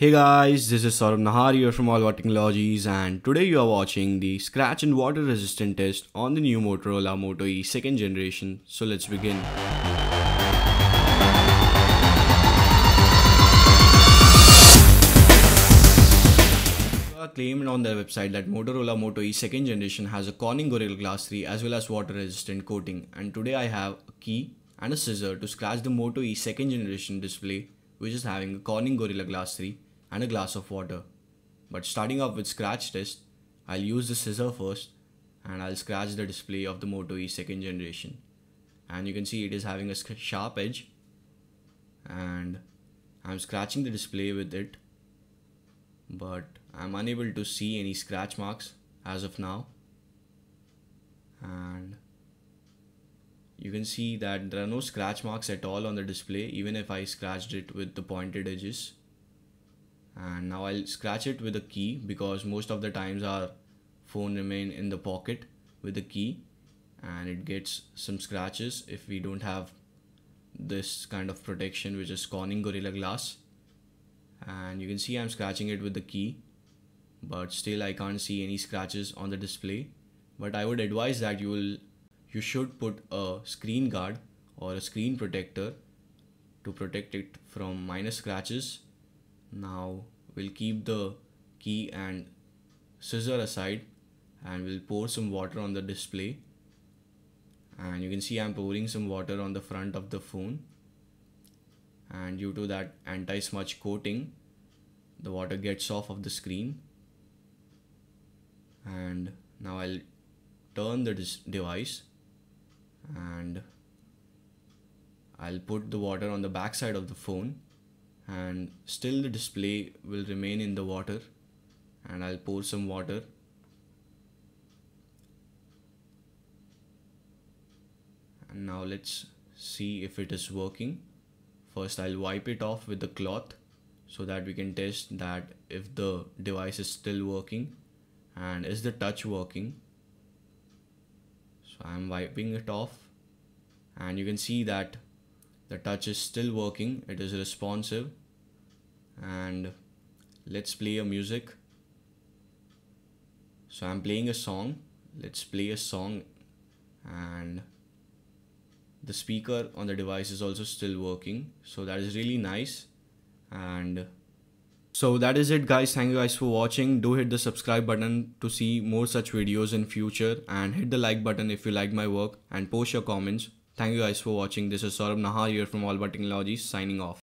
Hey guys, this is Saurabh Nahar here from All Technologies and today you are watching the scratch and water resistant test on the new Motorola Moto E second generation. So let's begin. claimed on their website that Motorola Moto E second generation has a Corning Gorilla Glass 3 as well as water resistant coating and today I have a key and a scissor to scratch the Moto E second generation display which is having a Corning Gorilla Glass 3 and a glass of water. But starting off with scratch test, I'll use the scissor first and I'll scratch the display of the Moto E second generation. And you can see it is having a sharp edge and I'm scratching the display with it but I'm unable to see any scratch marks as of now and you can see that there are no scratch marks at all on the display even if I scratched it with the pointed edges and now I'll scratch it with a key because most of the times our phone remain in the pocket with the key. And it gets some scratches if we don't have this kind of protection which is Corning Gorilla Glass. And you can see I'm scratching it with the key but still I can't see any scratches on the display. But I would advise that you will you should put a screen guard or a screen protector to protect it from minor scratches now we'll keep the key and scissor aside and we'll pour some water on the display. And you can see I'm pouring some water on the front of the phone. And due to that anti-smudge coating the water gets off of the screen. And now I'll turn the device and I'll put the water on the back side of the phone and still the display will remain in the water and I'll pour some water. And now let's see if it is working. First I'll wipe it off with the cloth so that we can test that if the device is still working and is the touch working. So I'm wiping it off and you can see that the touch is still working. It is responsive. And let's play a music. So I'm playing a song. Let's play a song. And the speaker on the device is also still working. So that is really nice. And so that is it guys. Thank you guys for watching. Do hit the subscribe button to see more such videos in future. And hit the like button if you like my work. And post your comments thank you guys for watching. This is Saurabh Nahar here from All Technologies signing off